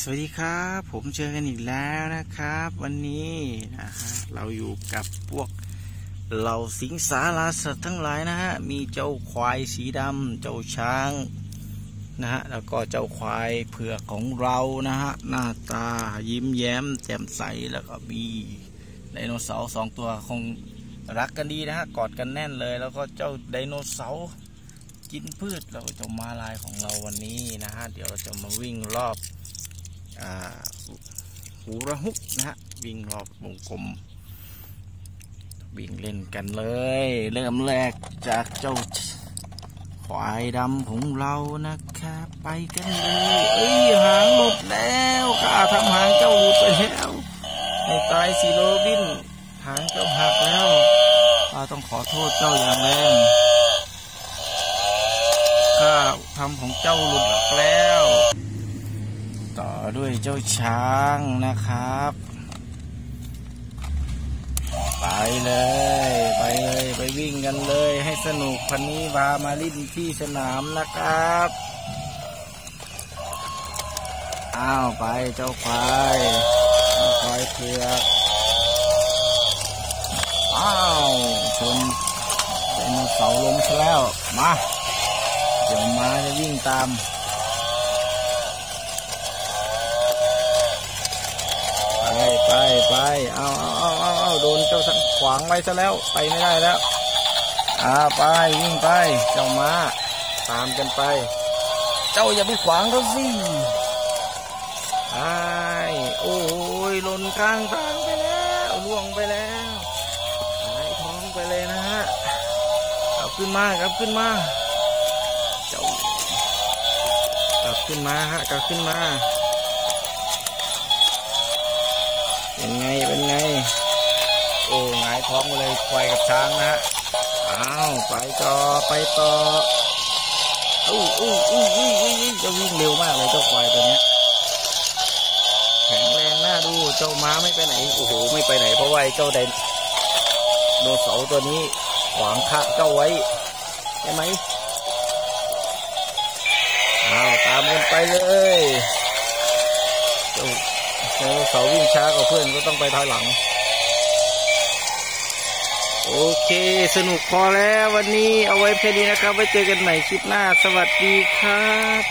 สวัสดีครับ ผมเจอกันอีกแล้วนะครับ วันนี้นะฮะเราอยู่กับพวกเหล่าสิงสาราสัตว์ทั้งหลายนะฮะมีเจ้าควายสีดำเจ้าช้างนะฮะแล้วก็เจ้าควายเผือกของเรานะฮะหน้าตายิ้มแย้มแจ่มใสแล้วก็มีไดโนเสาร์สองตัวคงรักกันดีนะฮะกอดกันแน่นเลย แล้วก็เจ้าไดโนเสาร์กินพืชแล้วก็เจ้ามาลายของเราวันนี้นะฮะเดี๋ยวเราจะมาวิ่งรอบ หูระหุกนะฮะวิ่งรอบวงกลม วิ่งเล่นกันเลย เริ่มแรกจากเจ้าควายดำของเรานะครับไปกันเลยเอ้ยหางหลุดแล้วข้าทำหางเจ้าหลุดไปแล้วให้ตายสิโรบิน หางเจ้าหักแล้วข้าต้องขอโทษเจ้าอย่างแรงข้าทำของเจ้าหลุดออกแล้ว ด้วยเจ้าช้างนะครับ ไปเลย ไปเลยไปวิ่งกันเลย ให้สนุกพันนี้พามาลิ้นที่สนามนะครับ อ้าวไปเจ้าควายควายเผือกอ้าวชนไดโนเสาลมซะแล้วมา เดี๋ยวมาจะวิ่งตาม ไปไปเอาเอาเอาเอาเอาโดนเจ้าสันขวางไว้ซะแล้วไปไม่ได้แล้วอ่าไปวิ่งไปเจ้ามาตามกันไป เจ้าอย่าไปขวางเขาสิไอ้โอ้ยหล่นกลางทางไปแล้วล่วงไปแล้วหายท้องไปเลยนะฮะกลับขึ้นมากลับขึ้นมาเจ้ากลับขึ้นมาฮะกลับขึ้นมา เป็นไง เป็นไง โอ้หงายท้องเลยควายกับช้างนะฮะ อ้าว ไปต่อ ไปต่ออู้อู้อู้อู้อู้จะวิ่งเร็วมากเลยเจ้าควายตัวเนี้ย แข็งแรงน่าดู เจ้าม้าไม่ไปไหน โอ้โห ไม่ไปไหน เพราะว่าเจ้าไดโนเสาร์ตัวนี้ขวางข้าเจ้าไว้ใช่ไหมอ้าว ตามกันไปเลย ไดโนเสาร์วิ่งช้ากว่าเพื่อนก็ต้องไปถอยหลัง โอเค สนุกพอแล้ววันนี้เอาไว้แค่นี้นะครับ ไว้เจอกันใหม่คลิปหน้า สวัสดีครับ